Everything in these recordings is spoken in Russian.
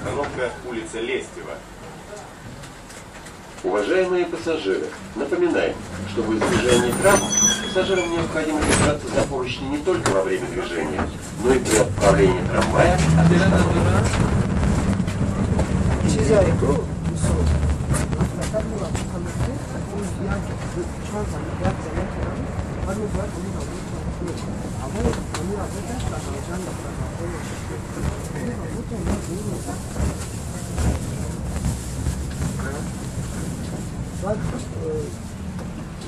Остановка улица Лестева. Уважаемые пассажиры, напоминаем, что в избежании травм пассажирам необходимо держаться за поручни не только во время движения, но и при отправлении трамвая от эшелона.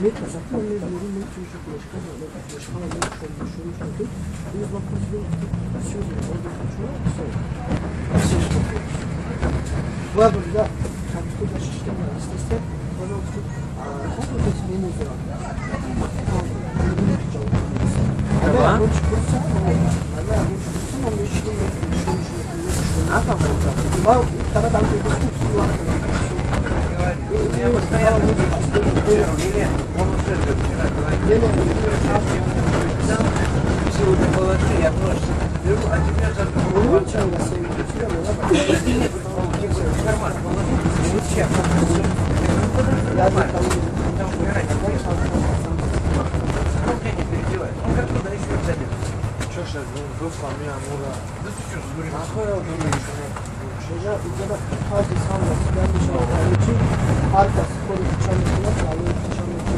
Cumhuriyet Kazakları'nın bir çocuk başkanı, başkanı olmuş olmuş olmuş oldu. Bir bakmış bir sözü oldu. Çoğu sonra. Var burada. Kapıda da şişten var. İstese bana oturup kapı kesmeyi ne zaman? Tamam. Ama bu çıkırsa ama bu çıkırsa ama bu işin yapmış olmuş olmuş olmuş. Ne yapalım? Ama karadan bir kutu var. Я постоянно сегодня три, я просто беру, а теперь за на своей Нормально, там умирать не. Ну, переживай. Он как туда еще сзади. Что ж, ну, вышла меня мура. Да ты что, говоришь? Нахуй я думаю, şeyler üzerine hadi sanması gelmiş olduğu için arkası çalışıyor, sağlığı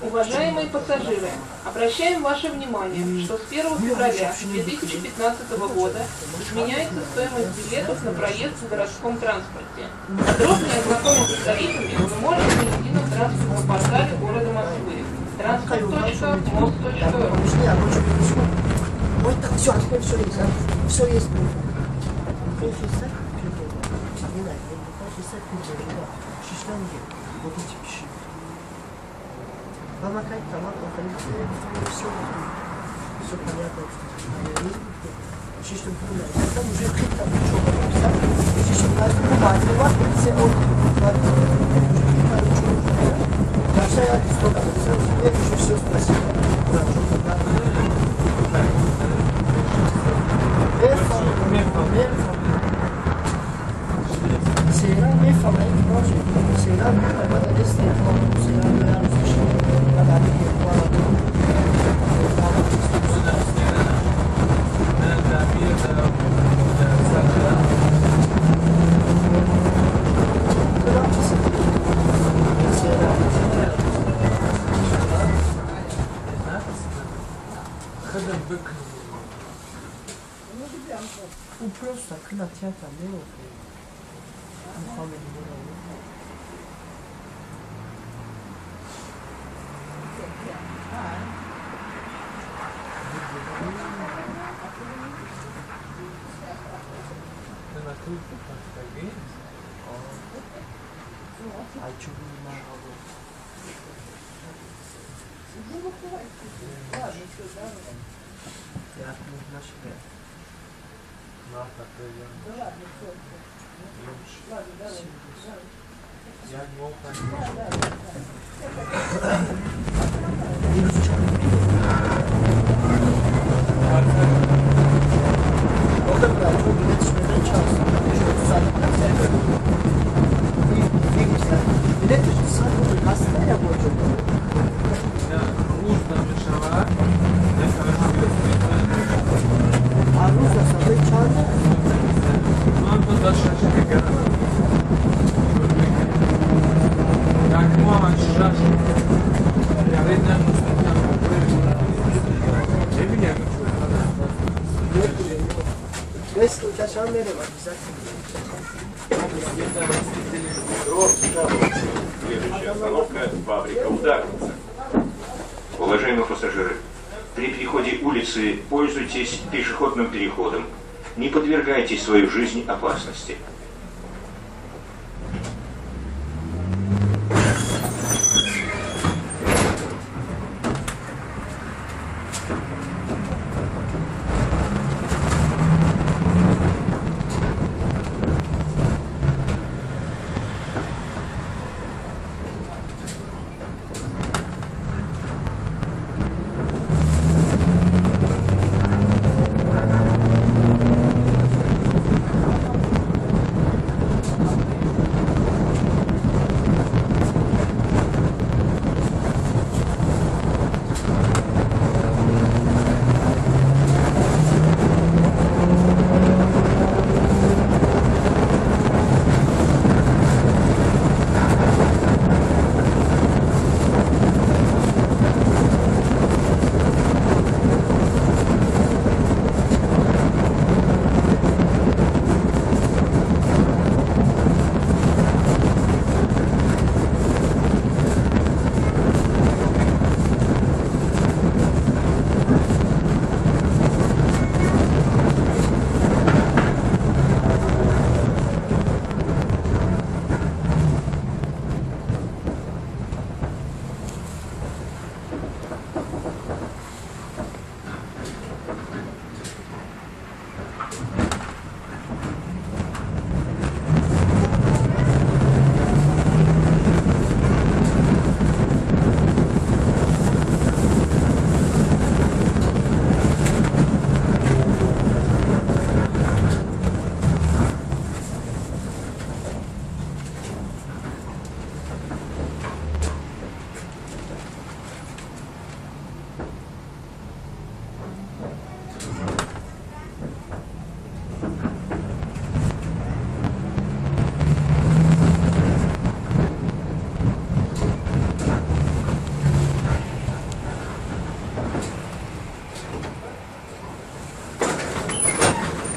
Уважаемые пассажиры, обращаем ваше внимание, что с 1 февраля 2015 года изменяется стоимость билетов на проезд в городском транспорте. Подробнее ознакомиться с тарифами вы можете на едином транспортном портале города Москвы transport.most.ru Обычный рабочий письмо. Вот так, все, теперь все есть. а? Все есть. 160 не знаю, 160 да. Шишленги, вот эти пиши. Помогать, товар, полиция, все. Все понятно. Шишленги, да. Там уже крик там ничего не написал. Шишленги, да, бумага, у вас полиция, он, да, вся я что-то, я Ou plus, après la tienne, t'as mieux. On prend le niveau Ay çok bunlar oldu. Ya bunlar şöyle. Ne yapacağım? Yani şey yol kaçtı. Neyse, kaçan nereye bak? Фабрика ударница. Уважаемые пассажиры, при переходе улицы пользуйтесь пешеходным переходом. Не подвергайте свою жизнь опасности.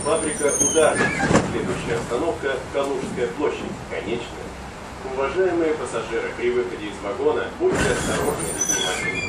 Фабрика ударница. Следующая остановка – Калужская площадь. Конечная. Уважаемые пассажиры, при выходе из вагона будьте осторожны и внимательны.